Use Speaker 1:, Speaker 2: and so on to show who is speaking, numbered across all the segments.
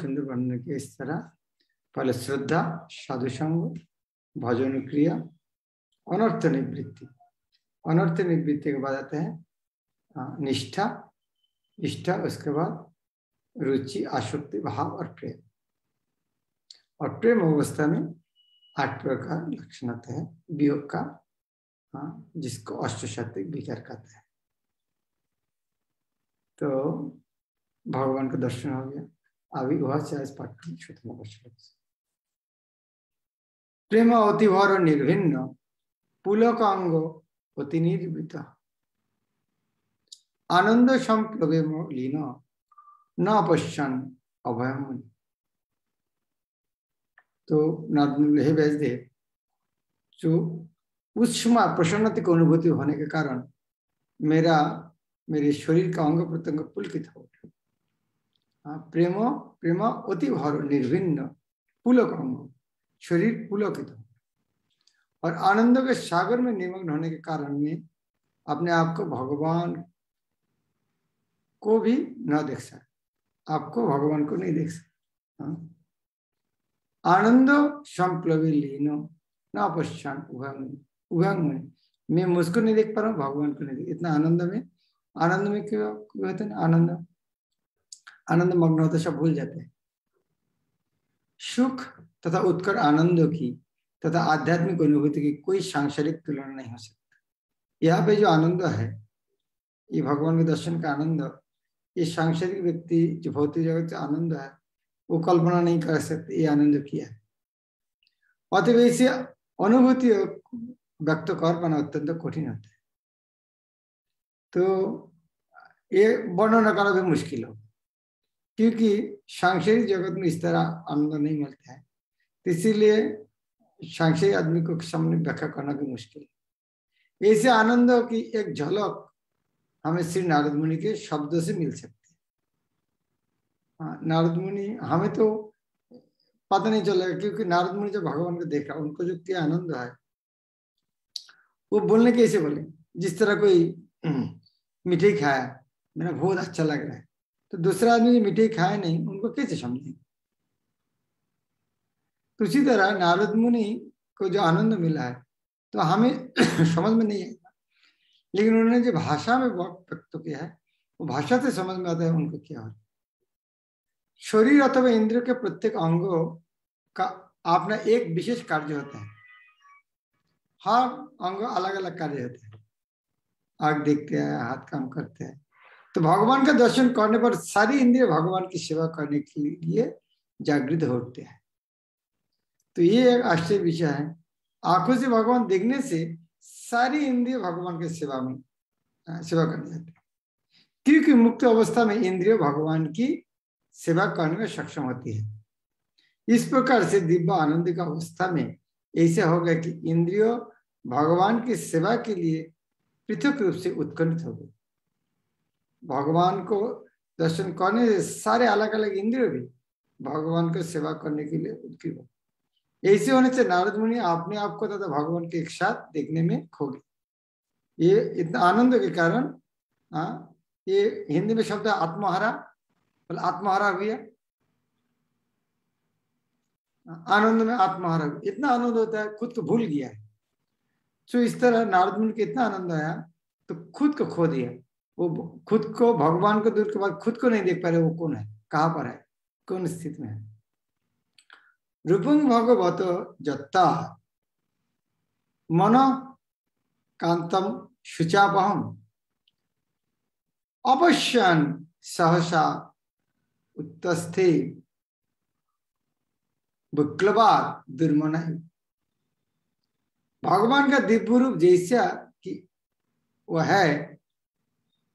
Speaker 1: सुंदर वर्णन किया इस तरह पहले श्रद्धा साधु संग भजन क्रिया, अनर्थ निवृत्ति। अनर्थ निवृत्ति के बाद आते हैं निष्ठा। निष्ठा, उसके बाद रुचि, आसक्ति, भाव और प्रेम। और प्रेम अवस्था में आठ प्रकार लक्षण आते हैं। वियोग का जिसको अष्टशक्ति विचार कहते हैं। तो भगवान का दर्शन हो गया। अभी वह चाहे पाठ छोटा प्रेम अतिभर निर्भिन्न पुलक अंग অতি নির্বিত आनंद संप्लवे लीन न पश्चान अभयमुनि तो हे वैद्य जो उस समय प्रसन्नति की अनुभूति होने के कारण मेरा मेरे शरीर का अंग प्रत्यंग पुलकित हो प्रेम प्रेम अति भर निर्भिन्न पुलक अंग शरीर पुलकित। और आनंद के सागर में निमग्न होने के कारण में अपने आप को भगवान को भी न देख सकते आपको भगवान को नहीं देख सकते हाँ। आनंद संप्लवी लीनो, न पश्चान उभंग में। मैं मुझको नहीं देख पा रहा हूँ, भगवान को नहीं देख। इतना आनंद में आनंद में क्यों होते हैं आनंद? आनंद मग्न होते सब भूल जाते हैं। सुख तथा उत्कर आनंद की तथा आध्यात्मिक अनुभूति की कोई सांसारिक तुलना नहीं हो सकती। यहाँ पे जो आनंद है, ये भगवान के दर्शन का आनंद, ये सांसारिक व्यक्ति जो भौतिक जगत का आनंद है, वो कल्पना नहीं कर सकते ये आनंद किया है। अतः इसे अनुभूति व्यक्त कर पाना अत्यंत कठिन होता है। तो ये वर्णन करना भी मुश्किल हो क्योंकि सांसारिक जगत में इस तरह आनंद नहीं मिलता है। इसीलिए सांख्यिक आदमी को सामने व्याख्या करना भी मुश्किल है। ऐसे आनंद की एक झलक हमें श्री नारद मुनि के शब्द से मिल सकती है। हाँ, नारद मुनि हमें तो पता नहीं चलेगा क्योंकि नारद मुनि जब भगवान को देखा उनको जो क्या आनंद है वो बोलने कैसे बोले? जिस तरह कोई मिठाई खाया मेरा बहुत अच्छा लग रहा है। तो दूसरा आदमी जो मिठाई खाए नहीं, उनको कैसे समझेंगे तो इसी तरह नारद मुनि को जो आनंद मिला है तो हमें समझ में नहीं आएगा। लेकिन उन्होंने जो भाषा में व्यक्त किया है, वो भाषा से समझ में आता है उनको क्या हो शरीर अथवा इंद्र के प्रत्येक अंगों का अपना एक विशेष कार्य होता है। हर अंग अलग अलग कार्य होते हैं। आग देखते हैं, हाथ काम करते हैं। तो भगवान का दर्शन करने पर सारी इंद्रिय भगवान की सेवा करने के लिए जागृत होते हैं। तो ये एक आश्चर्य विषय है। आँखों से भगवान देखने से सारी इंद्रिय भगवान के सेवा में सेवा करने जाते हैं। क्योंकि मुक्त अवस्था में इंद्रिय भगवान की सेवा करने में सक्षम होती है। इस प्रकार से दिव्य आनंद का अवस्था में ऐसे हो गया कि इंद्रियो भगवान की सेवा के लिए पृथक रूप से उत्कंठित हो गए। भगवान को दर्शन करने से सारे अलग अलग इंद्रिय भी भगवान को सेवा करने के लिए उत्कृत हो। ऐसे होने से नारद मुनि अपने आप को तथा भगवान के एक साथ देखने में खो गए। ये इतना आनंद के कारण हाँ ये हिंदी में शब्द आत्महारा, बोले आत्महारा भैया आनंद में आत्महारा इतना आनंद होता है, खुद को भूल गया है। तो इस तरह नारद मुनि को इतना आनंद आया तो खुद को खो दिया। वो खुद को, भगवान को दूर के बाद खुद को नहीं देख पा रहे, वो कौन है? कहाँ पर है? कौन स्थिति में है? रूपं भगवत जत्ता। मन कांतम शुचापहम। अवश्यन सहसा उत्तस्थे। विक्लवा दुर्मन। भगवान का दिव्य रूप जैसा कि वह है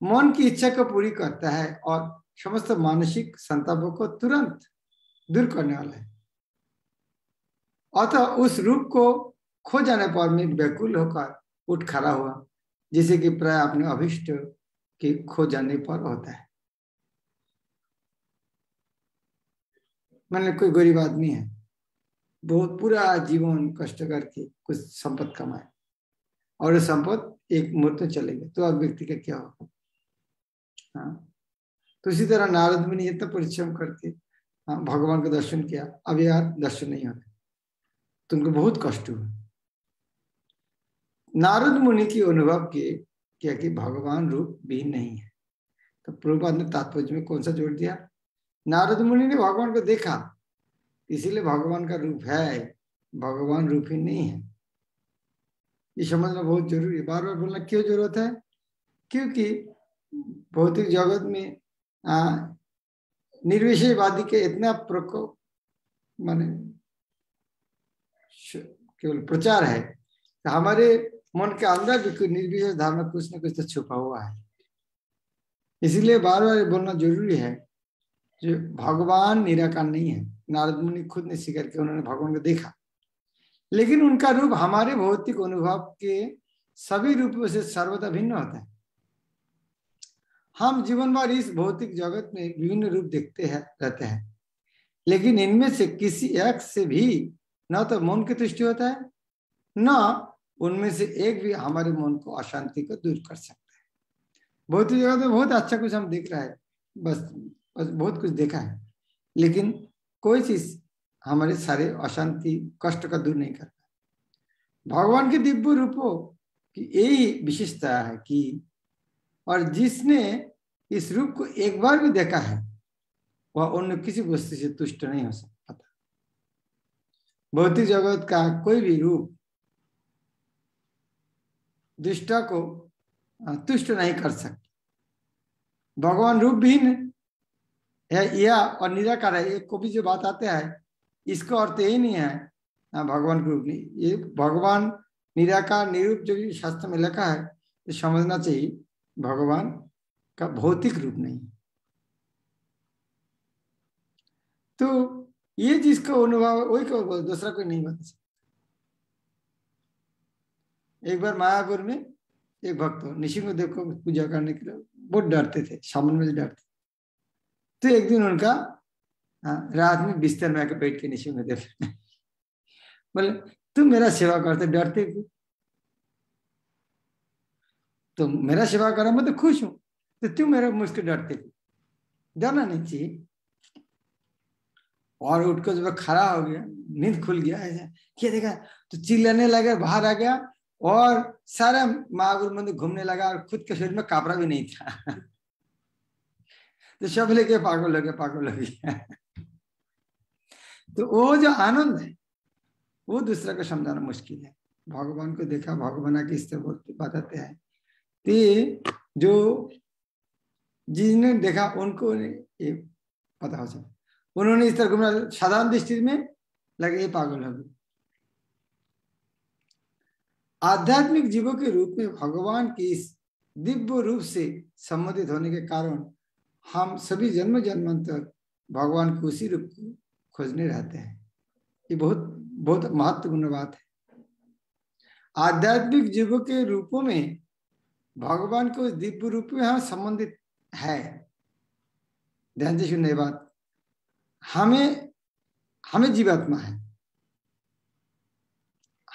Speaker 1: मन की इच्छा को पूरी करता है और समस्त मानसिक संतापों को तुरंत दूर करने वाला है। अतः उस रूप को खो जाने पर मैं व्याकुल होकर उठ खड़ा हुआ, जैसे कि प्राय अपने अभिष्ट के खो जाने पर होता है। मैंने कोई गरीब आदमी है, बहुत पूरा जीवन कष्ट करके कुछ संपत्त कमाए और संपत्त एक मुहूर्त में चलेगा तो अब व्यक्ति का क्या होगा? हाँ। तो इसी तरह नारद मुनि इतना परिश्रम करके हाँ भगवान का दर्शन किया। अब यार दर्शन नहीं होते। तुमको बहुत कष्ट हुआ। नारद मुनि की अनुभव किए क्या कि भगवान रूप भी नहीं है। तो प्रभुपाद ने तात्पर्य में कौन सा जोड़ दिया? नारद मुनि ने भगवान को देखा। इसीलिए भगवान का रूप है, भगवान रूप ही नहीं है। ये समझना बहुत ज़रूरी है। बार बार बोलना क्यों ज़रूरत है? क्योंकि भौतिक जगत में निर्विशेषवादी के इतना प्रकोप माने केवल प्रचार है तो हमारे मन के अंदर भी कोई निर्विशेष धारणा कुछ न कुछ तो छुपा हुआ है। इसीलिए बार बार बोलना ज़रूरी है, जो भगवान निराकार नहीं है, नारद मुनि खुद ने स्वीकार किया, उन्होंने भगवान को देखा। लेकिन उनका रूप हमारे भौतिक अनुभव के सभी रूपों से सर्वदा भिन्न होता है। हम जीवन भर इस भौतिक जगत में विभिन्न रूप देखते हैं, रहते हैं। लेकिन इनमें से किसी एक से भी न तो मन की तुष्टि होता है, न उनमें से एक भी हमारे मन को अशांति को दूर कर सकता है। भौतिक जगत में बहुत अच्छा कुछ हम देख रहा है, बस बस बहुत कुछ देखा है। लेकिन कोई चीज़ हमारे सारे अशांति, कष्ट का दूर नहीं करता। भगवान के दिव्य रूपों की यही विशेषता है कि और जिसने इस रूप को एक बार भी देखा है, वह अन्य किसी वस्तु से तुष्ट नहीं हो सकता। भौतिक जगत का कोई भी रूप दुष्टा को तुष्ट नहीं कर सकते। भगवान रूप भिन्न है यह और निराकार है, एक को भी जो बात आते हैं, इसका अर्थ यही नहीं है भगवान के रूप नहीं। ये भगवान निराकार, निरूप जो भी शास्त्र में लिखा है तो समझना चाहिए। भगवान का भौतिक रूप नहीं तो ये जिसका अनुभव वही को दूसरा कोई नहीं बता सकता। एक बार मायापुर में एक भक्त निशिंग देव को पूजा करने के लिए, बहुत डरते थे सामन में डरते तो एक दिन उनका रात में बिस्तर में आकर बैठ के निशिंग देव बोले, तुम मेरा सेवा करते, डरते क्यों? तो मेरा सेवा करा, मैं तो खुश हूँ। तो तुम मेरे मुझको डरते डरना नहीं चाहिए। और उठ कर जब खड़ा हो गया, नींद खुल गया, ऐसा क्या देखा तो चिल्लाने लगा, बाहर आ गया, और सारा महावीर मंदिर घूमने लगा, और खुद के शरीर में कापड़ा भी नहीं था। तो सब लेके पागल गया पागल गया। तो वो जो आनंद है, वो दूसरा को समझाना मुश्किल है। भगवान को देखा, भगवान की इस तरह बताते हैं। तो जो जिन्हें देखा उनको ये पता हो सकता उन्होंने इस तरह घूमना, साधारण दृष्टि में लगे ये पागल हो गए आध्यात्मिक जीवों के रूप में भगवान के इस दिव्य रूप से संबंधित होने के कारण हम सभी जन्म जन्मांतर भगवान को उसी रूप को खोजने रहते हैं। ये बहुत बहुत महत्वपूर्ण बात है। आध्यात्मिक जीवों के रूपों में भगवान को दिव्य रूप में हम संबंधित है। ध्यान से सुनने बात। हमें हमें जीवात्मा है।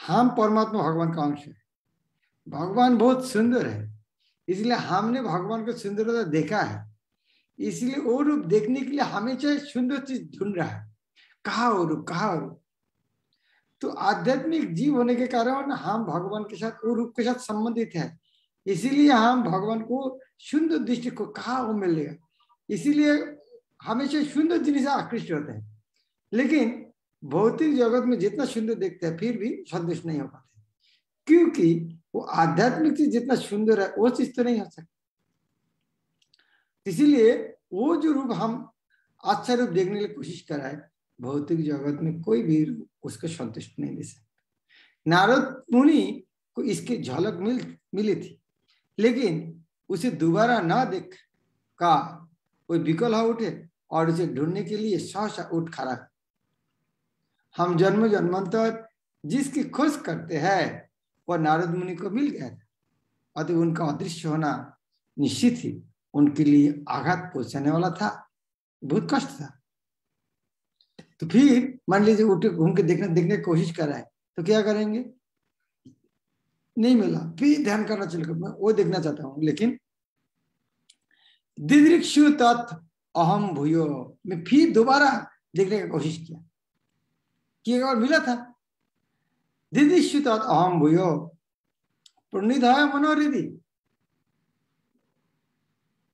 Speaker 1: हम परमात्मा भगवान का अंश है। भगवान बहुत सुंदर है। इसलिए हमने भगवान को सुंदरता देखा है। इसलिए वो रूप देखने के लिए हमेशा सुंदर चीज़ ढूंढ रहा है। कहा वो रूप, कहा वो तो आध्यात्मिक जीव होने के कारण हम भगवान के साथ, वो रूप के साथ संबंधित है। इसीलिए हम भगवान को सुंदर दृष्टि को कहा वो मिलेगा इसीलिए हमेशा सुंदर जिनिस आकृष्ट होते हैं। लेकिन भौतिक जगत में जितना सुंदर देखते हैं, फिर भी संतुष्ट नहीं हो पाते। क्योंकि वो आध्यात्मिक चीज़ जितना सुंदर है, वो चीज़ तो नहीं हो सकती। इसीलिए वो जो रूप हम अच्छा रूप देखने के कोशिश कराए भौतिक जगत में कोई भी उसको संतुष्ट नहीं दे सकता। नारद मुनि को इसकी झलक मिल, मिली थी। लेकिन उसे दोबारा ना देख का कोई विकल हो उठे और उसे ढूँढने के लिए सहसा उठ खड़ा। हम जन्म जन्मांतर जिसकी खोज करते हैं, वह नारद मुनि को मिल गया था। अतः उनका अदृश्य होना निश्चित ही उनके लिए आघात पहुँचाने वाला था। बहुत कष्ट था। तो फिर मान लीजिए उठे घूम के देखने देखने की कोशिश कर रहा है तो क्या करेंगे? नहीं मिला। फिर ध्यान करना चलेगा मैं वो देखना चाहता हूँ। लेकिन दिदृक्षु तत् अहम भूयो। मैं फिर दोबारा देखने का कोशिश किया कि एक और मिला था। दिदिश्यु तत् अहम भूयो। प्रणिधाय मनोरिधि।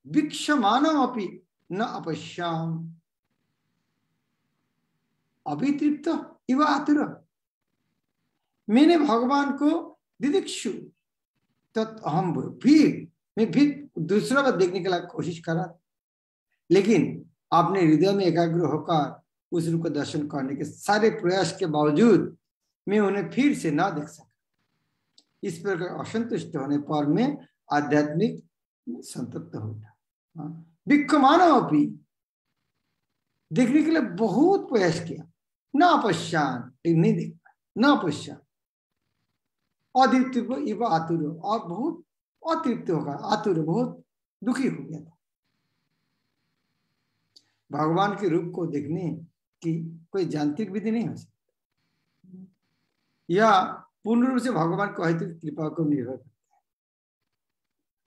Speaker 1: भिक्षमानम अपि न अपश्याम। अभितृप्त इव आतुर। मैंने भगवान को दिदिक्षु तत् अहम फिर मैं फिर दूसरा बार देखने के लिए कोशिश करा। लेकिन आपने हृदय में एकाग्र होकर उस रूप का दर्शन करने के सारे प्रयास के बावजूद मैं उन्हें फिर से ना देख सका। इस प्रकार असंतुष्ट होने पर मैं आध्यात्मिक संतप्त हो गया। भिक्ख मानव भी देखने के लिए बहुत प्रयास किया। न पश्चान नहीं देख पाया न पश्चान अद्वितीय इव आतुर और बहुत अतृप्त होगा। आतुर बहुत दुखी हो गया था। भगवान के रूप को देखने की कोई यांत्रिक विधि नहीं हो सकती। या पूर्ण रूप से भगवान को हेतु कृपा को निर्भर करता है।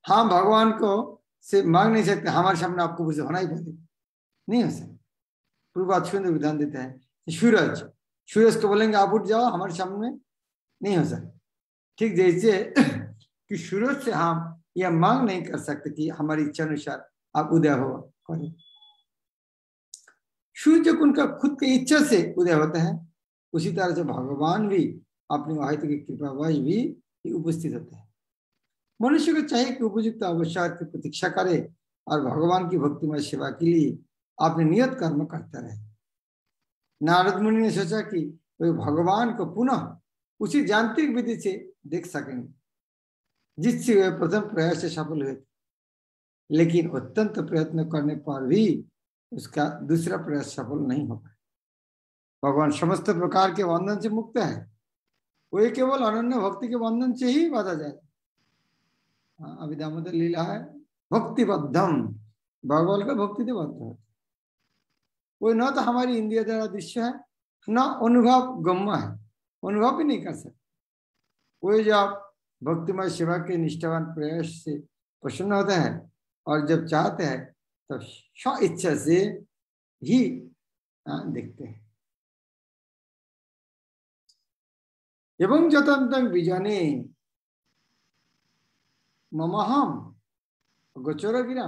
Speaker 1: हाँ भगवान को से मांग नहीं सकते। हमारे सामने आपको कुछ होना ही पड़ेगा नहीं हो सकता। पूर्व सुंदर विधान देता है। सूरज। सूरज को बोलेंगे, आप उठ जाओ, हमारे सामने नहीं हो सकता। ठीक जैसे कि सूरज से हम यह मांग नहीं कर सकते कि हमारी इच्छा अनुसार आप उदय हो सूर्य उनका खुद की इच्छा से उदय होता है। उसी तरह से भगवान भी अपनी वाहित की कृपा वही भी उपस्थित होते हैं। मनुष्य को चाहिए कि उपयुक्त अवसर की प्रतीक्षा करे और भगवान की भक्तिमय सेवा के लिए अपने नियत कर्म करता रहे। नारद मुनि ने सोचा कि वे भगवान को पुनः उसी यांत्रिक विधि से देख सकेंगे। जिससे वे प्रथम प्रयास से सफल हुए लेकिन अत्यंत प्रयत्न करने पर भी उसका दूसरा प्रयास सफल नहीं हो पाया। भगवान समस्त प्रकार के बंधन से मुक्त है। वो केवल अनन्य भक्ति के बंधन से ही बाधा जाए। हाँ, अभी दामोदर लीला है। भक्तिबद्धम। भगवान का भक्ति से बद्ध है। वो न तो हमारी इंद्रिय द्वारा दृश्य है न अनुभव गम्य है। अनुभव भी नहीं कर सकते। वो जब भक्तिमय सेवा के निष्ठावान प्रयास से प्रसन्न होते हैं और जब चाहते हैं तब स्व इच्छा से ही देखते हैं। एवं जतंतम बीजाने, ममहम गोचर गिरा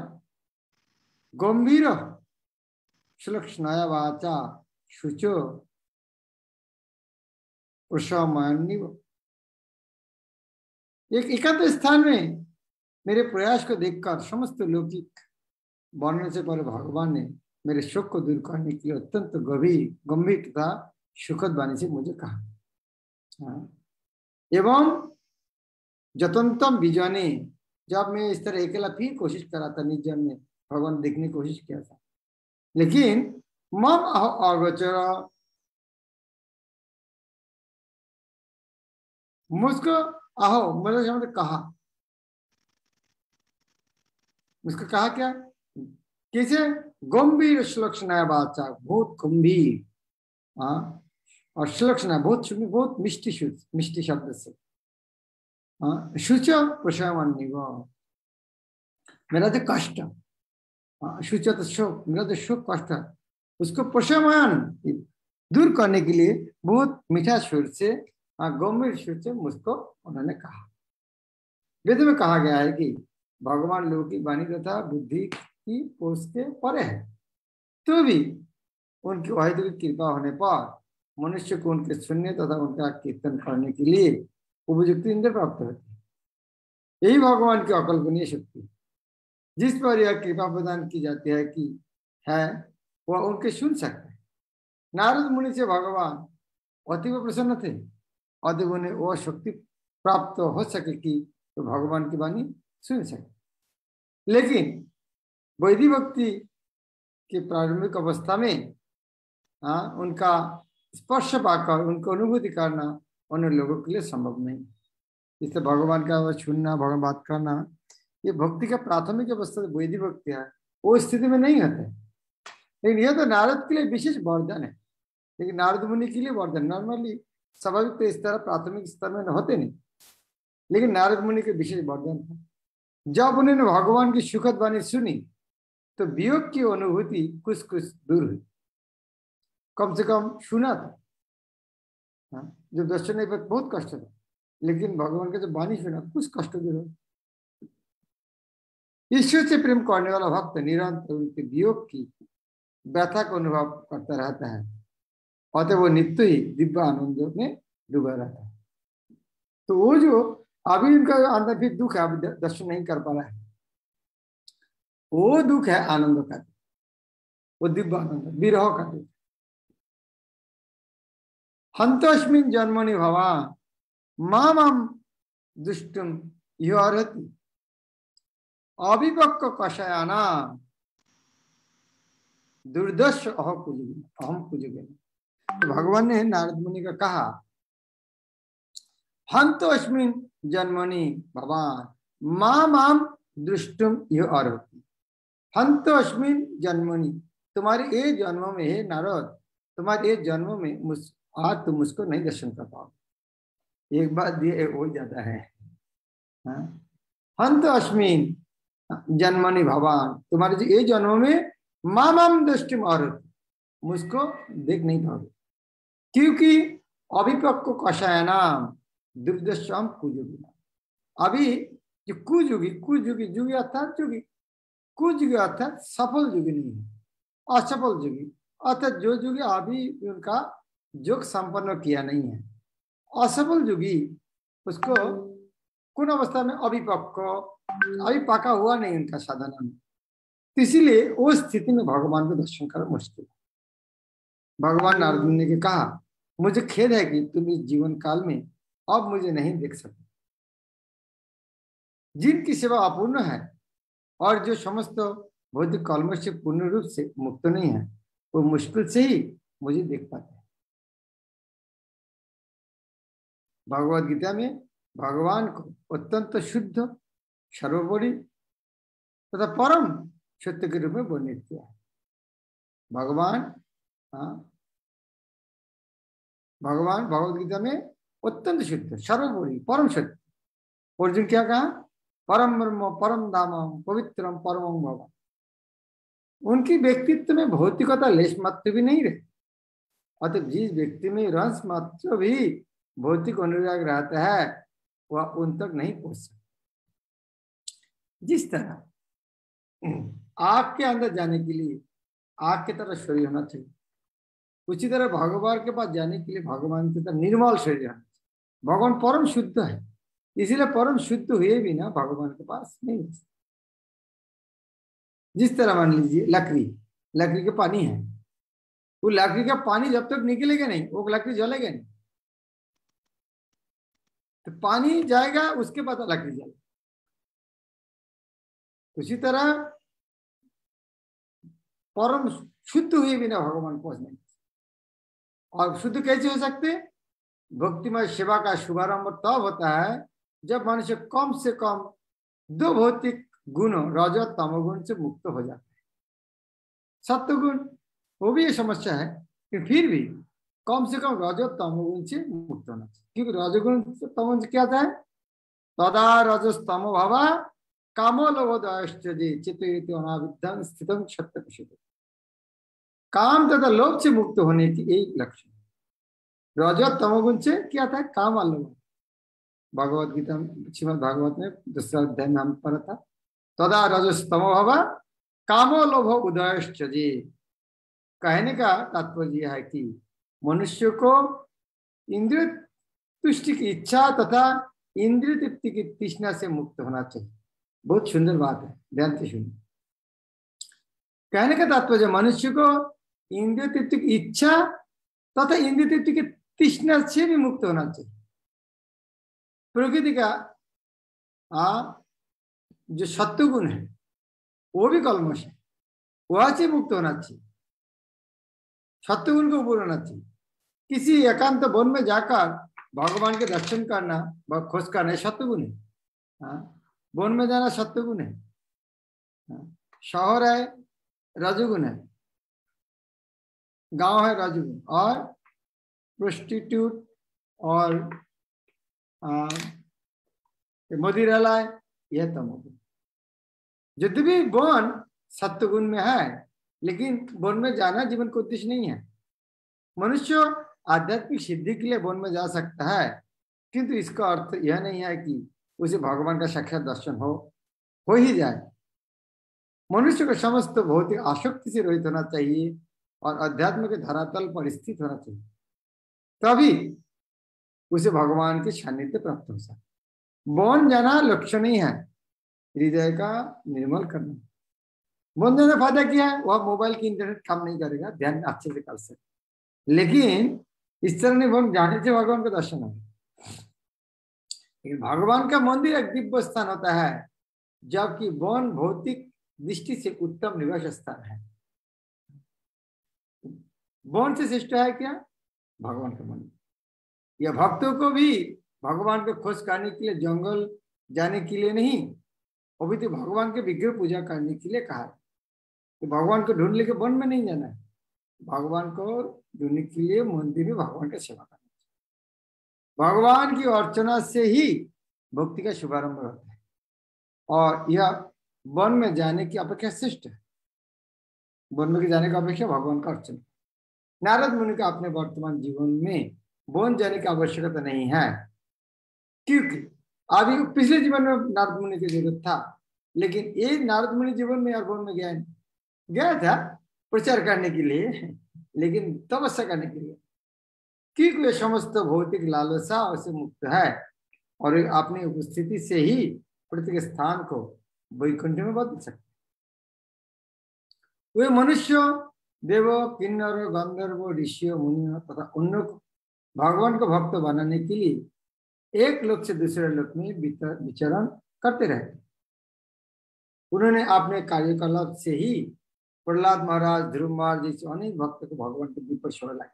Speaker 1: गंभीर सुलक्षणाया वाचा शुचो एक एकांत स्थान में मेरे प्रयास को देखकर समस्त लौकिक वर्णन से पहले भगवान ने मेरे शोक को दूर करने की अत्यंत गंभीर गंभीर तथा सुखद वाणी से मुझे कहा हाँ। एवं जतंतम विजय जब मैं इस तरह अकेला फिर कोशिश करा था निर्जन में भगवान देखने की कोशिश किया था लेकिन मम अगोचर, मुझको आहो मतलब समझ कहा? मुझको कहा क्या? कैसे? गंभीर श्लोक्षण बाचा बहुत गंभीर। हाँ? और श्लोक्षण बहुत बहुत मिष्टि मिष्टि शब्द से। हाँ? शुच प्रशमन मेरा तो कष्ट। शुच तो शोक मेरा तो शोक कष्ट उसको प्रशमन दूर करने के लिए बहुत मीठा सुर से गंभीर सुर से मुझको उन्होंने कहा। वेद में कहा गया है कि भगवान लोग की वाणी तथा बुद्धि की पोष के परे है। तो भी उनकी वाहिद की कृपा होने पर मनुष्य को उनके सुनने तथा उनका कीर्तन करने के लिए उपयुक्त इंद्र प्राप्त होती है। यही भगवान की अकल्पनीय शक्ति जिस पर यह कृपा प्रदान की जाती है कि है, वह उनके सुन सकते हैं। नारद मुनि से भगवान अति प्रसन्न थे। अतः उन्हें वह शक्ति प्राप्त हो सके कि तो भगवान की वाणी सुन सके। लेकिन वैधि भक्ति की प्रारंभिक अवस्था में हाँ उनका स्पर्श पाकर, उनको अनुभूति करना उन लोगों के लिए संभव नहीं। इसलिए भगवान का छूना भगवान बात करना, ये भक्ति का प्राथमिक अवस्था वैधि भक्ति है, वो स्थिति में नहीं होते। लेकिन यह तो नारद के लिए विशेष वर्धन है। लेकिन नारद मुनि के लिए वर्धन नॉर्मली स्वाभाविक तो इस तरह प्राथमिक स्तर में होते नहीं। लेकिन नारद मुनि के विशेष वर्धन था जब उन्होंने भगवान की सुखद वाणी सुनी तो वियोग की अनुभूति कुछ कुछ दूर हुई। कम से कम सुना था। हाँ जब दर्शन पर बहुत कष्ट था। लेकिन भगवान का जो वाणी सुना, कुछ कष्ट दूर हो ईश्वर से प्रेम करने वाला भक्त निरंतर उनके वियोग की व्यथा का अनुभव करता रहता है। अतः वो नित्य ही दिव्य आनंद में डूबा रहता है। तो वो जो अभी उनका अंदर भी दुख है, अभी दर्शन नहीं कर पा रहा है। वो दुख है आनंद का वो दिव्य आनंद, विरह का दुख। हंतस्मिन जन्मनि भवान, माम दुष्टम यह अर्हति अभिपक्व कषायाना दुर्दश अह कुजगे अहम कुजगे तो भगवान ने नारद मुनि का कहा, हंत अस्मिन जन्मनि भगवान माँ माम दृष्टुम यह अर्हति हंत अस्मिन जन्मनि, तुम्हारे ये जन्म में है नारद, तुम्हारे ये जन्म में मुझ, आज तुम मुझको नहीं दर्शन कर पाओ एक बात ये हो जाता है। हाँ? हंत अस्मिन जन्मनि भगवान तुम्हारे ये जन्म में माम दृष्टि और मुझको देख नहीं पाओगे। क्योंकि अभिपक्व कषाय नाम दुर्दश्याम कुजुगी। अभी जो कुजुगी कुजुगी जुगी अर्थात जुगी। कुजुगी अर्थात सफल जुगी नहीं है, असफल जुगी। अर्थात जो जुगी अभी उनका योग संपन्न किया नहीं है। असफल जुगी, उसको कुन अवस्था में अभिपक्व अभी पका हुआ नहीं उनका साधना में। इसीलिए उस स्थिति में भगवान को दर्शन करना मुश्किल भगवान नारद ने कहा, मुझे खेद है कि तुम इस जीवन काल में अब मुझे नहीं देख सकते। जिनकी सेवा अपूर्ण है और जो समस्त भौतिक कलम से पूर्ण रूप से मुक्त नहीं है, वो मुश्किल से ही मुझे देख पाते हैं। भगवत गीता में भगवान को अत्यंत शुद्ध, सर्वोपरि तथा परम सत्य के रूप में वर्णित किया है। भगवान हाँ? भगवान भगवत गीता में अत्यंत शुद्ध, सर्वोपरि, परम सत्य अर्जुन क्या कहा? परम ब्रह्म, परम धाम पवित्रम, परम भगवान उनकी व्यक्तित्व में भौतिकता लेश मात्र भी नहीं रहे। अतः जिस व्यक्ति में रंस मात्र भी भौतिक अनुराग रहता है, वह उन तक नहीं पहुँच सकता। जिस तरह आग के अंदर जाने के लिए आग की तरह शरीर होना चाहिए। उसी तरह भगवान के पास जाने के लिए भगवान के तरह निर्मल शरीर भगवान परम शुद्ध है। इसीलिए परम शुद्ध हुए भी ना भगवान के पास नहीं जिस तरह मान लीजिए लकड़ी लकड़ी के पानी है। वो लकड़ी का पानी जब तक निकलेगा नहीं, वो लकड़ी जलेगा नहीं। तो पानी जाएगा, उसके बाद लकड़ी जाएगी उसी तरह परम शुद्ध हुए बिना भगवान पहुँच नहीं और शुद्ध कैसे हो सकते? भक्तिमय सेवा का शुभारंभ तब होता है जब मनुष्य कम से कम दो भौतिक गुण रज तमोगुण से मुक्त हो जाता है। सत्य गुण वो भी ये समस्या है कि फिर भी कम से कम रजो तमोगुण से मुक्त होना चाहिए। क्योंकि रजगुण तमोगुण क्या था तदा रजस्तम भावा कामोलोभोदय चित्त अनाविद्धम स्थितम क्षत्र काम तथा लोभ से मुक्त होने की एक लक्ष्य रजत तमोगुण से क्या था? काम अलोभ भगवत गीता श्रीमद भागवत में दूसरा अध्याय नाम पर था। तदा रजस्तमो भव कामो लोभ उदय कहने का तात्पर्य यह है कि मनुष्य को इंद्रिय तुष्टि की इच्छा तथा इंद्रिय तृप्ति की तृष्णा से मुक्त होना चाहिए। बहुत सुंदर बात है, ध्यान से सुनिए। कहने का तात्पर्य, मनुष्य को इंद्रिय तृप्ति की इच्छा तथा इंद्रिय तृप्ति की तृष्णा से भी मुक्त होना चाहिए प्रकृति का आ, जो सत्य गुण है वो भी कलमश है वह से मुक्त होना चाहिए सत्य गुण को ऊपर होना चाहिए किसी एकांत वन में जाकर भगवान के दर्शन करना खोज करना सत्य गुण है हाँ वन में जाना सत्य गुण है हाँ, शहर है रजगुण है गाँव है रजगुण और प्रोस्टिट्यूट और मदिरालय यह तमोगुण यदि भी वन सत्य गुण में है, लेकिन वन में जाना जीवन का उद्देश्य नहीं है। मनुष्य आध्यात्मिक सिद्धि के लिए वन में जा सकता है, किंतु इसका अर्थ यह नहीं है कि उसे भगवान का साक्षात दर्शन हो हो ही जाए। मनुष्य को समस्त भौतिक आसक्ति से रहित होना चाहिए और अध्यात्म के धरातल पर स्थित होना चाहिए। तभी उसे भगवान के सानिध्य प्राप्त हो सकता बन जाना लक्ष्य नहीं है। हृदय का निर्मल करना। बन जाने फ़ायदा क्या है? वह मोबाइल की इंटरनेट काम नहीं करेगा, ध्यान अच्छे से कर सकते लेकिन इस तरह नहीं बन जाने से भगवान का दर्शन होगा। लेकिन भगवान का मंदिर एक दिव्य स्थान होता है, जबकि वन भौतिक दृष्टि से उत्तम निवास स्थान है। वन से श्रेष्ठ है क्या? भगवान का मंदिर यह भक्तों को भी भगवान को खुश करने के लिए, जंगल जाने के लिए नहीं अभी तो भगवान के विग्रह पूजा करने के लिए कहा। तो भगवान को ढूंढ लेके वन में नहीं जाना है। भगवान को ढूँढने के लिए मंदिर में भगवान का सेवा करना भगवान की अर्चना से ही भक्ति का शुभारंभ होता है। और यह वन में जाने की अपेक्षा श्रेष्ठ है। वन में जाने की अपेक्षा भगवान का अर्चना। नारद मुनि का अपने वर्तमान जीवन में वन जाने की आवश्यकता नहीं है। क्योंकि अभी पिछले जीवन में नारद मुनि की ज़रूरत था, लेकिन ये नारद मुनि जीवन में और में गया गया था प्रचार करने के लिए, लेकिन तपस्या करने के लिए। क्योंकि वे समस्त भौतिक लालसा उसे मुक्त है, और अपनी उपस्थिति से ही प्रत्येक स्थान को वैकुंठ में बदल सकते वे मनुष्य देव, किन्नर, गंधर्व ऋषि मुनि तथा उन भगवान को भक्त बनाने के लिए एक लोक से दूसरे लोक में विचरण करते रहते। उन्होंने अपने कार्यकलाप से ही प्रहलाद महाराज, ध्रुव महाराज जैसे अनेक भक्त को भगवान के दीप स्वर लाए।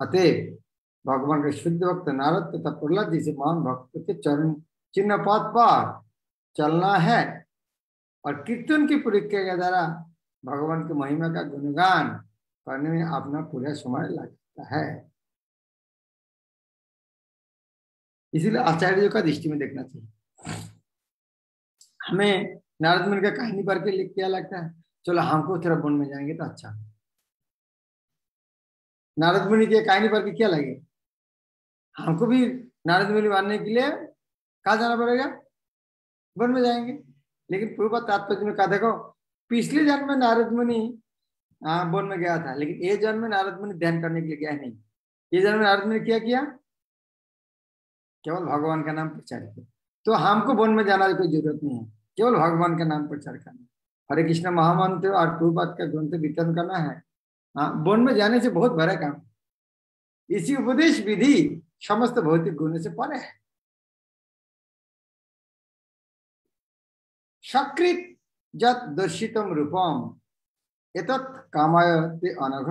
Speaker 1: अतः भगवान के शुद्ध भक्त नारद तथा प्रहलाद जैसे महान भक्त के चरण चिन्ह पात पर चलना है और कीर्तन की प्रक्रिया के द्वारा भगवान की महिमा का गुणगान करने में अपना पूरा समय लगता है। इसीलिए आचार्य का दृष्टि में देखना चाहिए। हमें नारद मुनि का कहानी पढ़ के क्या लगता है? चलो हमको थोड़ा वन में जाएँगे तो अच्छा। नारद मुनि की कहानी पढ़ के क्या लगे? हमको भी नारद मुनि मानने के लिए कहा जाना पड़ेगा? वन में जाएँगे। लेकिन पूर्व तात्पर्य में कहा देखो पिछले जन्म में नारद मुनि वन में गया था, लेकिन ये जन्म में नारद मुनि ध्यान करने के लिए गया नहीं। ये जन्म में नारद मुनि क्या किया? केवल भगवान का नाम प्रचार किया। तो हमको वन में जाना कोई ज़रूरत नहीं है। केवल भगवान का नाम प्रचार करना हरे कृष्ण महामंत्र और पूर्वपात का ग्रंथ वितरण करना है। हाँ वन में जाने से बहुत बड़ा काम। इसी उपदेश विधि समस्त भौतिक गुण से परे है। सकृत जत दर्शितम रूपम एतत् कामाय ते अनघ।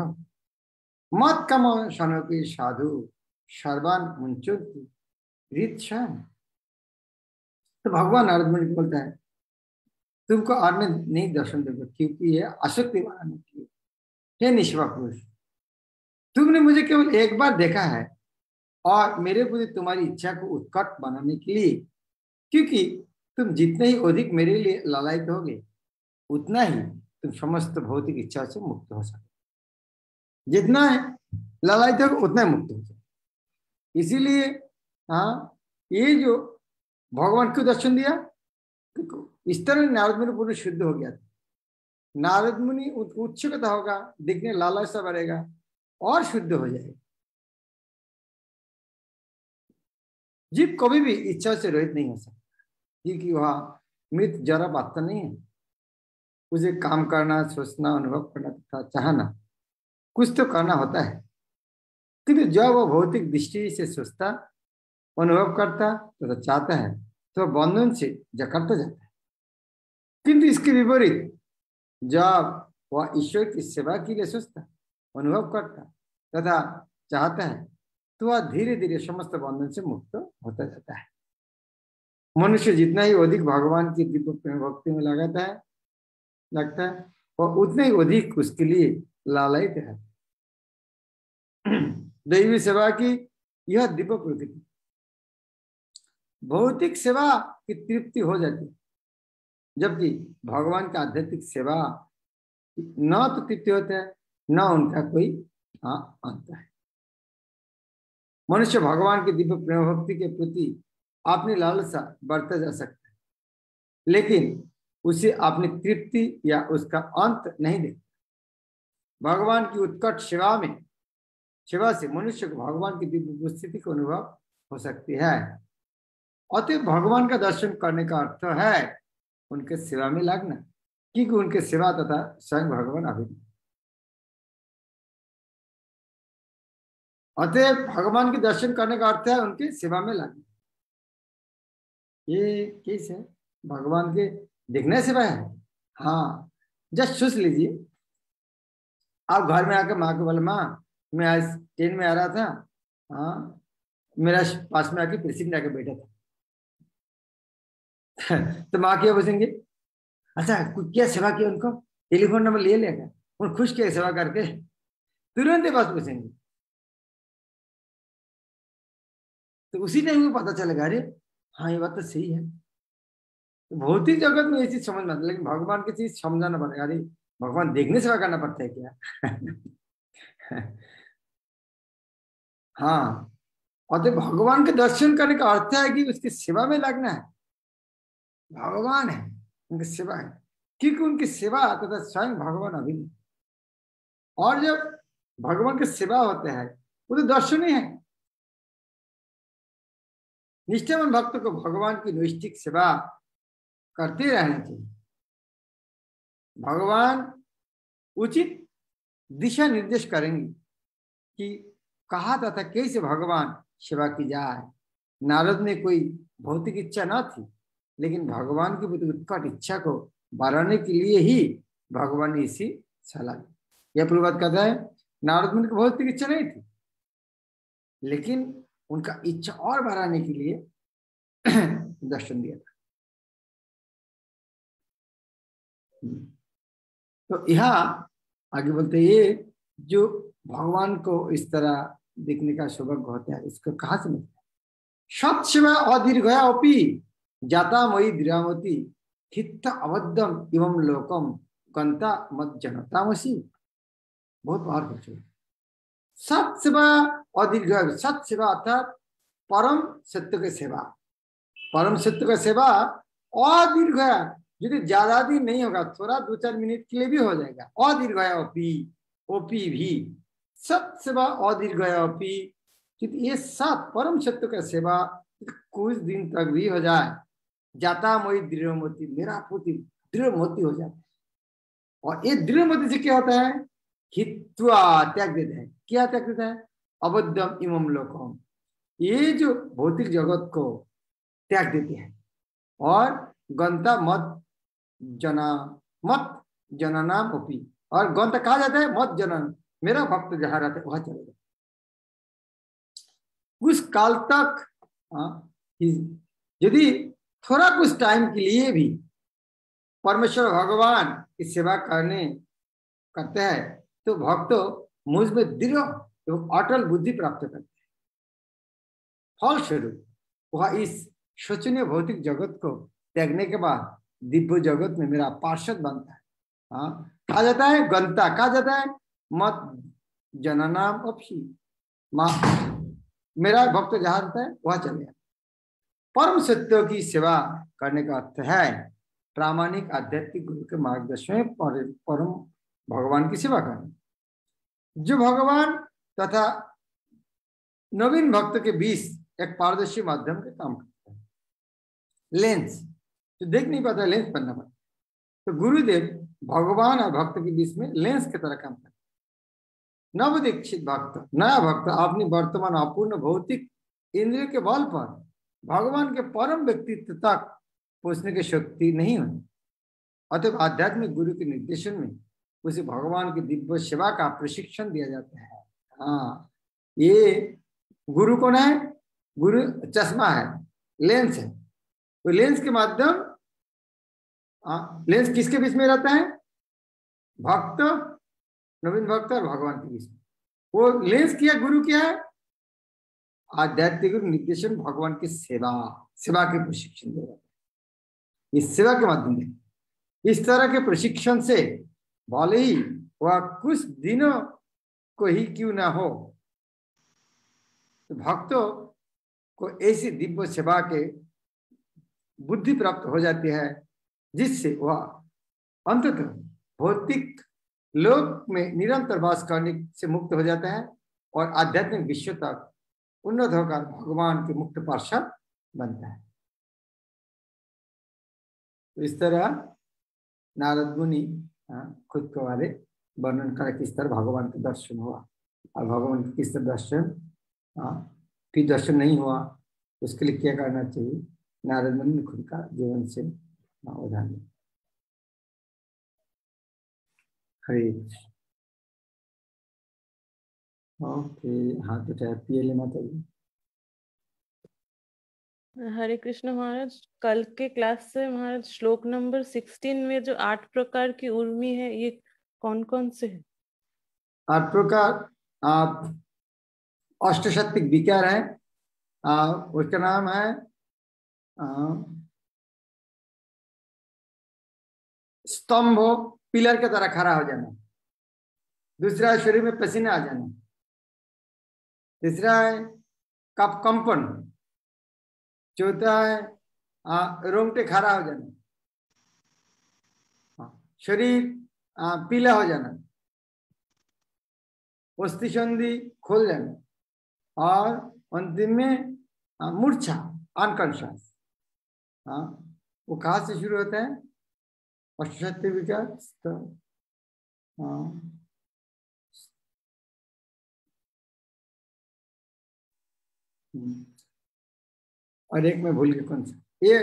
Speaker 1: मत कम सनोपी साधु, सर्वान मुंचुति तो भगवान मुनि बोलता है, तुमको और में नहीं दर्शन देगा, क्योंकि ये आसक्ति के लिए हे। निष्ठा पुरुष, तुमने मुझे केवल एक बार देखा है, और मेरे प्रति तुम्हारी इच्छा को उत्कट बनाने के लिए, क्योंकि तुम जितने ही अधिक मेरे लिए ललायित होगे, उतना ही तुम समस्त भौतिक इच्छा से मुक्त हो सके। जितना है ललायित होगा, उतना ही मुक्त हो सके। इसीलिए हाँ ये जो भगवान क्यों दर्शन दिया तो इस तरह नारद मुनि पूर्ण शुद्ध हो गया था। नारद मुनि उत्सुकता होगा, दिखने लालसा बढ़ेगा और शुद्ध हो जाएगा। जीव कभी भी इच्छा से रहित नहीं हो सकता। क्योंकि वह मृत जरा बात तो नहीं है। उसे काम करना, सोचना, अनुभव करना तथा चाहना, कुछ तो करना होता है। किंतु जब वह भौतिक दृष्टि से सोचता, अनुभव करता तथा तो चाहता है तो बंधन से जकड़ता जाता है। किंतु इसके विपरीत, जब वह ईश्वर की सेवा के लिए सोचता, अनुभव करता तथा चाहता है तो वह धीरे धीरे समस्त बंधन से मुक्त होता जाता है। मनुष्य जितना ही अधिक भगवान की भक्ति में लगाता है, लगता है वह उतना ही अधिक उसके लिए लालयित है। दैवी सेवा की यह दीपक प्रकृति भौतिक सेवा की तृप्ति हो जाती है, जबकि भगवान का आध्यात्मिक सेवा न तो तृप्ति होता है, न उनका कोई हाँ अंत है। मनुष्य भगवान के दिव्य प्रेम भक्ति के प्रति अपनी लालसा बढ़ता जा सकता है। लेकिन उसे अपनी तृप्ति या उसका अंत नहीं देखता भगवान की उत्कट सेवा में, सेवा से मनुष्य को भगवान की दिव्य उपस्थिति का अनुभव हो सकती है। अतः भगवान का दर्शन करने का अर्थ है उनके सेवा में लगना, क्योंकि उनके सेवा तथा स्वयं भगवान अभिन्न अतः भगवान के दर्शन करने का अर्थ है उनके सेवा में लगना। ये केस है। भगवान के देखने सेवा है। हाँ जस्ट सोच लीजिए। आप घर में आकर माँ को बोले माँ, मैं आज ट्रेन में आ रहा था। हाँ मेरा पास में आके पेशेंट आके बैठा था। तो माँ क्या पूछेंगे अच्छा क्या सेवा किया उनको? टेलीफोन नंबर ले लेगा। उन खुश किया सेवा करके। तुरंत ही बस पूछेंगे। तो उसी टाइम में पता चलेगा, अरे हाँ ये बात तो सही है। भौतिक जगत में ये चीज़ समझ में आता लेकिन भगवान की चीज़ समझाना पड़ेगा। अरे, भगवान देखने सेवा करना पड़ता है क्या? हाँ और तो भगवान के दर्शन करने का अर्थ है कि उसकी सेवा में लगना है। भगवान है, उनकी सेवा है। क्योंकि उनकी सेवा तथा स्वयं भगवान अभिन्न। और जब भगवान की सेवा होते हैं, वो तो दर्शन ही है। निष्ठावान भक्त को भगवान की नैष्ठिक सेवा करते रहना चाहिए। भगवान उचित दिशा निर्देश करेंगे कि कहा तथा कैसे भगवान सेवा की जाए। नारद में कोई भौतिक इच्छा ना थी, लेकिन भगवान की उत्कट इच्छा को बढ़ाने के लिए ही भगवान ने इसी सलाह दी। यह पूर्वत कहता है, नारद मुनि की भौतिक इच्छा नहीं थी, लेकिन उनका इच्छा और बढ़ाने के लिए दर्शन दिया था। तो यहाँ आगे बोलते ये जो भगवान को इस तरह देखने का सौभाग्य होता है, इसको कहा से मिलता है? सत्शिव अदीर्घयापी जाता मई दृढ़मती हित अबद्धम एवं लोकम गंता मत जनतामसी बहुत पावरफुल सत सेवा अदीर्घ सत सेवा अर्थात परम सत्य के सेवा। परम सत्य का सेवा अदीर्घ यदि ज़्यादा दिन नहीं होगा, थोड़ा दो चार मिनट के लिए भी हो जाएगा। अदीर्घ ओपी ओपी भी। सत सेवा अदीर्घ ओपी ये सात परम सत्य का सेवा कुछ दिन तक भी हो जाए। जाता मोई दृढ़ मोती मेरा पुति दृढ़ मोती हो जाता और ये दृढ़ मोती से क्या होता है? हित्वा त्याग देता है। क्या त्याग देता है? अबद्धम इमम लोकम। ये जो भौतिक जगत को त्याग देते हैं। और गंता मत जना, मत जननाम ओपी और गंता कहा जाता है? मत जनन। मेरा भक्त जहाँ रहता है, वहाँ चलेगा उस काल तक यदि थोड़ा कुछ टाइम के लिए भी परमेश्वर भगवान की सेवा करने, करते हैं तो भक्त, मुझमें दृढ़ एवं अटल बुद्धि प्राप्त करते हैं फलस्वरूप, वह इस शोचनीय भौतिक जगत को त्यागने के बाद दिव्य जगत में मेरा पार्षद बनता है। हाँ कहा जाता है? गंता कहा जाता है? मत माँ, मेरा भक्त जहाँ रहता है, वहाँ चले जाता परम सत्य की सेवा करने का अर्थ है प्रामाणिक आध्यात्मिक गुरु के मार्गदर्शन में परम भगवान की सेवा करना। जो भगवान तथा नवीन भक्त के बीच एक पारदर्शी माध्यम के काम करता है। लेंस जो देख नहीं पाता लेंस बनना पड़ता तो गुरुदेव भगवान और भक्त के बीच में लेंस की तरह काम करते नव दीक्षित भक्त, नया भक्त, अपनी वर्तमान अपूर्ण भौतिक इंद्रिय के बल पर भगवान के परम व्यक्तित्व तक पहुँचने की शक्ति नहीं होती। अतः आध्यात्मिक गुरु के निर्देशन में उसे भगवान की दिव्य सेवा का प्रशिक्षण दिया जाता है। हाँ ये गुरु कौन है? गुरु चश्मा है, लेंस है। तो लेंस के माध्यम लेंस किसके बीच में रहता है? भक्त, नवीन भक्त और भगवान के बीच में। वो लेंस किया, गुरु क्या है? आध्यात्मिक निर्देशन भगवान की सेवा सेवा के प्रशिक्षण दे रहा है। इस सेवा के माध्यम से, इस तरह के प्रशिक्षण से भले ही वह कुछ दिनों को ही क्यों ना हो। तो भक्तों को ऐसी दिव्य सेवा के बुद्धि प्राप्त हो जाती है, जिससे वह अंततः भौतिक लोक में निरंतर वास करने से मुक्त हो जाता है और आध्यात्मिक विश्व तक उन्नत होकर भगवान के मुक्त पार्षद बनता है। तो इस तरह नारद मुनि खुद को वाले वर्णन कर किस तरह भगवान का दर्शन हुआ। और भगवान के किस तरह दर्शन? हाँ, फिर दर्शन नहीं हुआ उसके लिए क्या करना चाहिए? नारद मुनि ने खुद का जीवन से हाँ, उदाहरण हरे ओके हाँ तो चाहे पीएलए माता जी।
Speaker 2: हरे कृष्ण महाराज कल के क्लास से महाराज श्लोक नंबर सिक्सटीन में जो आठ प्रकार की उर्मी है ये कौन कौन से है?
Speaker 1: आठ प्रकार आप विकार है आ, उसका नाम है स्तंभ पिलर के तरह खड़ा हो जाना। दूसरा शरीर में पसीना आ जाना। तीसरा है कप कंपन। चौथा है रोंगटे खड़ा हो जाना। हाँ, शरीर पीला हो जाना। अस्थि संधि खोल जाना। और अंतिम में मूर्छा अनकॉन्शियस हाँ वो कहा से शुरू होता है? अष्टशक्ति विकास तो हाँ। और एक में भूल गया कौन सा? ये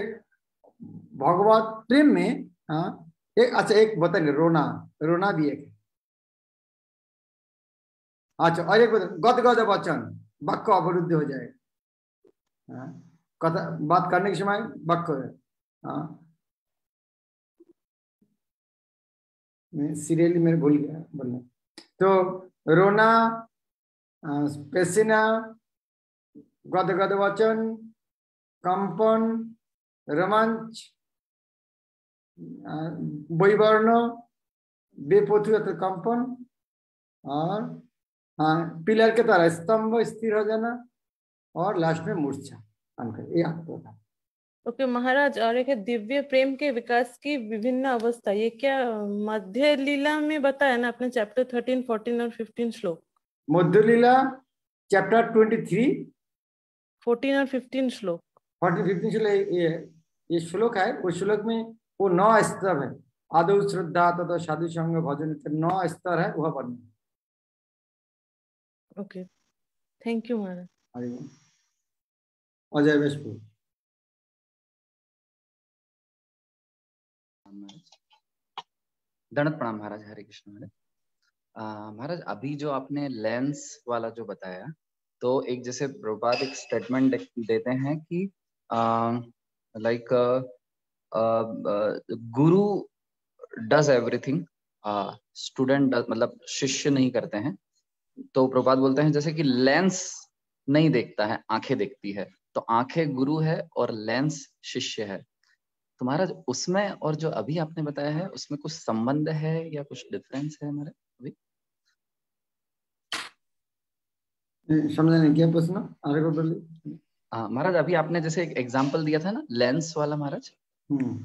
Speaker 1: भगवत प्रेम में हाँ एक अच्छा एक बताएँगे रोना रोना भी एक। अच्छा और एक गद गद वचन, वाक्य अवरुद्ध हो जाएगा। हाँ कथा, बात करने के समय वाक्य हाँ सीरियली मैंने भूल गया, बोलना। तो रोना पेसिना गद गद वचन कंपन रोमांच वैवर्ण बेपोथु कंपन और हाँ पिलर के तरह स्तंभ स्थिर हो जाना और लास्ट में मूर्छा ये आपको था।
Speaker 2: ओके okay, महाराज और एक दिव्य प्रेम के विकास की विभिन्न अवस्था ये क्या मध्य लीला में बताया ना आपने चैप्टर थर्टीन फोर्टीन और फिफ्टीन श्लोक?
Speaker 1: Madhya Lila chapter twenty three
Speaker 2: fourteen और फिफ्टीन श्लोक।
Speaker 1: फोर्टीन फिफ्टीन श्लोक ये ये श्लोक है उस श्लोक में वो नौ स्तर है। आदो श्रद्धा तथा साधु संग भजन नौ स्तर है वह पढ़ना
Speaker 2: ओके थैंक यू महाराज
Speaker 1: अजय वेशपुर
Speaker 3: दंडत प्रणाम महाराज। हरे कृष्ण महाराज महाराज अभी जो आपने लेंस वाला जो बताया तो एक जैसे प्रभात एक स्टेटमेंट देते हैं कि like Guru does everything student मतलब शिष्य नहीं करते हैं। तो प्रभात बोलते हैं, जैसे कि लेंस नहीं देखता है, आँखें देखती है। तो आँखें गुरु है और लेंस शिष्य है। तो महाराज, उसमें और जो अभी आपने बताया है, उसमें कुछ संबंध है या कुछ डिफरेंस है हमारे अभी?
Speaker 1: समझा नहीं, क्या प्रश्न? आगे बोलिए
Speaker 3: महाराज अभी आपने जैसे एक एग्जांपल दिया था ना लेंस वाला महाराज? हम्म।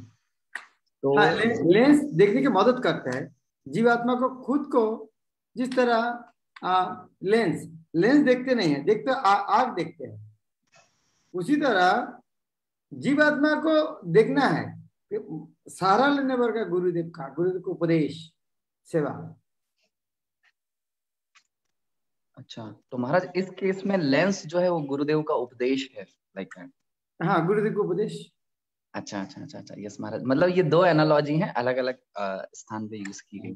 Speaker 1: तो हाँ, लेंस, लेंस देखने की मदद करता है। जीवात्मा को खुद को जिस तरह आ, लेंस लेंस देखते नहीं है देखते आग देखते हैं। उसी तरह जीवात्मा को देखना है। सहारा लेने का गुरुदेव का गुरुदेव को उपदेश सेवा।
Speaker 3: अच्छा तो महाराज इस केस में लेंस जो है वो गुरुदेव का उपदेश है लाइक
Speaker 1: हाँ? गुरुदेव का उपदेश।
Speaker 3: अच्छा अच्छा अच्छा अच्छा यस महाराज मतलब ये दो एनालॉजी हैं अलग अलग स्थान पे यूज़ की गई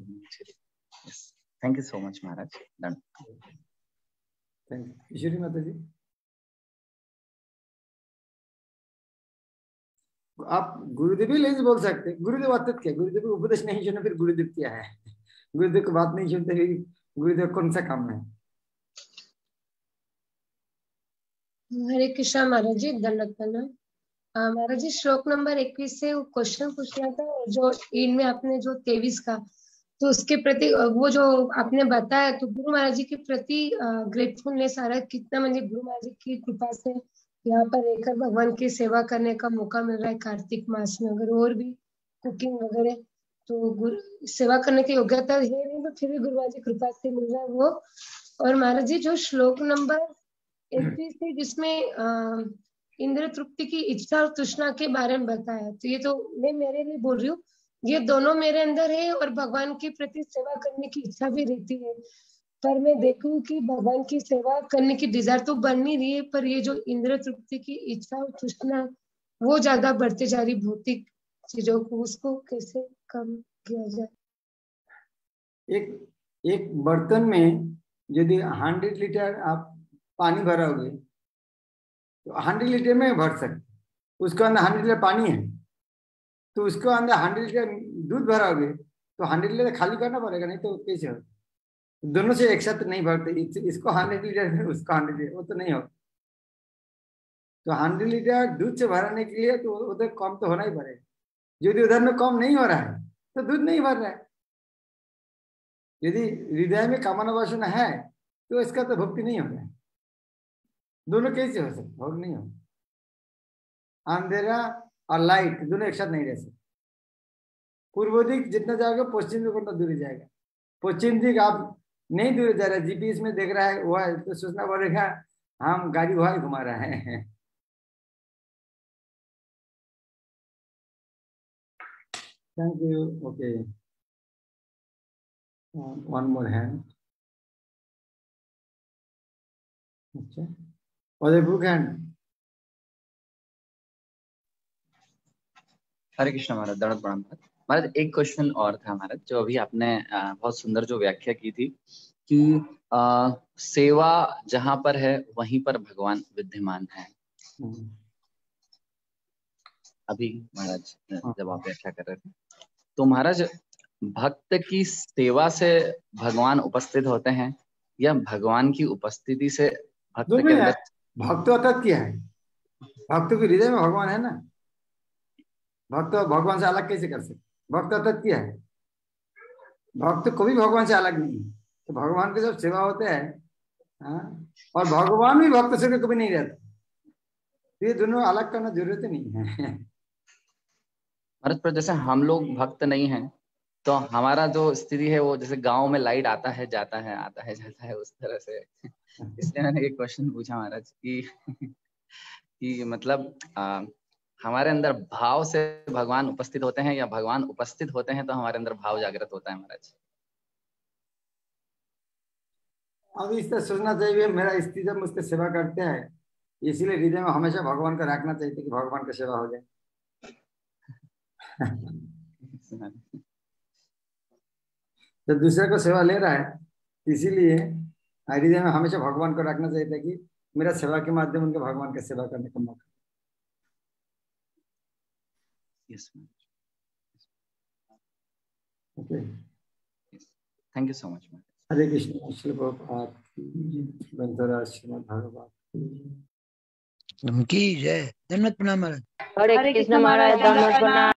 Speaker 3: थैंक यू सो मच महाराज डन
Speaker 1: थैंक यू माता जी आप गुरुदेव ही लेंस बोल सकते गुरुदेव अत्यत क्या गुरुदेव उपदेश नहीं सुना फिर गुरुदेव क्या है। गुरुदेव को बात नहीं सुनते फिर गुरुदेव कौन सा काम है?
Speaker 4: हरे कृष्णा महाराज जी दंडक महाराज जी, श्लोक नंबर इक्कीस से क्वेश्चन पूछ रहा था जो इनमें आपने जो तेवीस का तो उसके प्रति वो जो आपने बताया तो गुरु महाराज जी के प्रति ग्रेटफुलनेस आ रहा है। कितना म्हणजे गुरु महाराज जी की कृपा से यहाँ पर रहकर भगवान की सेवा करने का मौका मिल रहा है, कार्तिक मास में अगर और भी कुकिंग वगैरह तो गुरु, सेवा करने की योग्यता है नहीं तो फिर भी गुरु महाराज जी कृपा से मिल रहा है वो। और महाराज जी, जो श्लोक नंबर इकतीस है जिसमें इंद्र तृप्ति की इच्छा और तृष्णा के बारे में बताया। तो ये तो मैं मेरे लिए बोल रही हूँ, ये दोनों मेरे अंदर है और भगवान के प्रति सेवा करने की इच्छा भी रहती है। पर मैं देखूँ कि भगवान की सेवा करने की डिज़ायर तो बन नहीं रही है, पर ये जो इंद्र तृप्ति की इच्छा और तृष्णा, वो ज़्यादा बढ़ते जा रही भौतिक चीज़ों को, उसको कैसे कम किया जाए?
Speaker 1: एक एक बर्तन में यदि हंड्रेड लीटर आप पानी भरोगे तो हंड्रेड लीटर में भर सकते उसके अंदर हंड्रेड लीटर पानी है तो उसको अंदर हंड्रेड लीटर दूध भरोगे तो हंड्रेड लीटर खाली करना पड़ेगा नहीं तो कैसे हो दोनों से एक साथ नहीं भरते इस, इसको हंड्रेड लीटर उसको हंड्रेड लीटर वो तो नहीं होगा। तो हंड्रेड लीटर दूध से भराने के लिए तो उधर कम तो होना ही पड़ेगा। यदि उधर में कम नहीं हो रहा है तो दूध नहीं भर रहा है। यदि हृदय में कामना वासना है तो इसका तो भक्ति नहीं हो रहा है दोनों कैसे हो सकते भोग नहीं हो। अंधेरा और लाइट दोनों एक साथ नहीं रह सकते। पूर्व दिख जितना जाओगे, पश्चिम दिख उतना दूर जाएगा। पश्चिम दिख आप नहीं दूर जा रहा जीपीएस में देख रहा है वो है तो सोचना पड़ेगा, हम गाड़ी वहाँ घुमा रहे हैं। Thank you okay one more hand अच्छा। और बुक हैंड
Speaker 3: हरे कृष्ण महाराज दंड प्रणाम महाराज एक क्वेश्चन और था महाराज जो अभी आपने बहुत सुंदर जो व्याख्या की थी कि आ, सेवा जहाँ पर है वहीं पर भगवान विद्यमान है। अभी महाराज जब आप व्याख्या कर रहे थे। तो महाराज भक्त की सेवा से भगवान उपस्थित होते हैं या भगवान की उपस्थिति से भक्त के अंदर
Speaker 1: भक्त अर्थात क्या है? भक्त के हृदय में भगवान है ना? भक्त भगवान से अलग कैसे कर सकते? भक्त अर्थात क्या है? भक्त कभी भगवान से अलग नहीं है। तो भगवान के जब सेवा होते हैं हाँ, और भगवान भी भक्त से कभी नहीं रहता। तो ये दोनों अलग करना ज़रूरत नहीं है।
Speaker 3: पर जैसे हम लोग भक्त नहीं हैं तो हमारा जो स्थिति है वो जैसे गाँव में लाइट आता है जाता है आता है जाता है उस तरह से। इसलिए मैंने एक क्वेश्चन पूछा महाराज कि कि मतलब आ, हमारे अंदर भाव से भगवान उपस्थित होते हैं या भगवान उपस्थित होते हैं तो हमारे अंदर भाव जागृत होता है महाराज?
Speaker 1: अब इस तरह सोचना चाहिए मेरा स्त्री जब मुझसे सेवा करते हैं इसीलिए हृदय में हमेशा भगवान का रखना चाहिए कि भगवान की सेवा हो जाए। जब दूसरे को सेवा ले रहा है इसीलिए हृदय में हमेशा भगवान को रखना चाहिए था कि मेरा सेवा के माध्यम उनके भगवान की सेवा करने का मौका
Speaker 3: Yes, ma'am.
Speaker 1: Okay.
Speaker 3: Yes. Thank you so much, ma'am.
Speaker 1: Hare Krishna, Shri Prabhupada, Bantara Srimad Bhagavad.
Speaker 5: की जय धन्यवाद प्रणाम
Speaker 6: हरे कृष्ण महाराज धन्यवाद प्रणाम